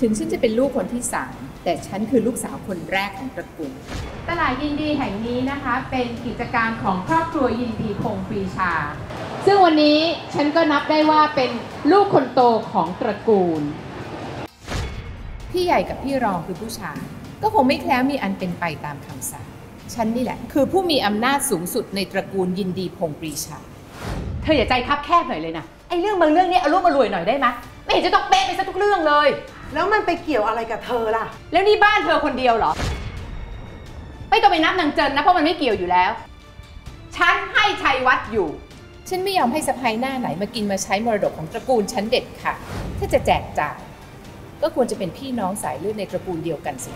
ถึงฉันจะเป็นลูกคนที่สามแต่ฉันคือลูกสาวคนแรกของตระกูลตลาดยินดีแห่งนี้นะคะ เป็นกิจการของครอบครัวยินดีพงปรีชา ซึ่งวันนี้ฉันก็นับได้ว่าเป็นลูกคนโตของตระกูล พี่ใหญ่กับพี่รองคือผู้ชาย ก็คงไม่แคล้วมีอันเป็นไปตามคำสั่งฉันนี่แหละ คือผู้มีอำนาจสูงสุดในตระกูลยินดีพงปรีชา เธออย่าใจคับแคบหน่อยเลยนะไอ้เรื่องบางเรื่องเนี่ยอารมณ์อรวยหน่อยได้ไหมไม่เห็นจะต้องเป๊ะไปซะทุกเรื่องเลย แล้วมันไปเกี่ยวอะไรกับเธอล่ะ แล้วนี่บ้านเธอคนเดียวเหรอ ไม่ต้องไปนับนางเจินนะเพราะมันไม่เกี่ยวอยู่แล้ว ฉันให้ชัยวัดอยู่ ฉันไม่ยอมให้สะพายหน้าไหนมากินมาใช้มรดกของตระกูลฉันเด็ดค่ะ ถ้าจะแจกจ่ายก็ควรจะเป็นพี่น้องสายเลือดในตระกูลเดียวกันสิ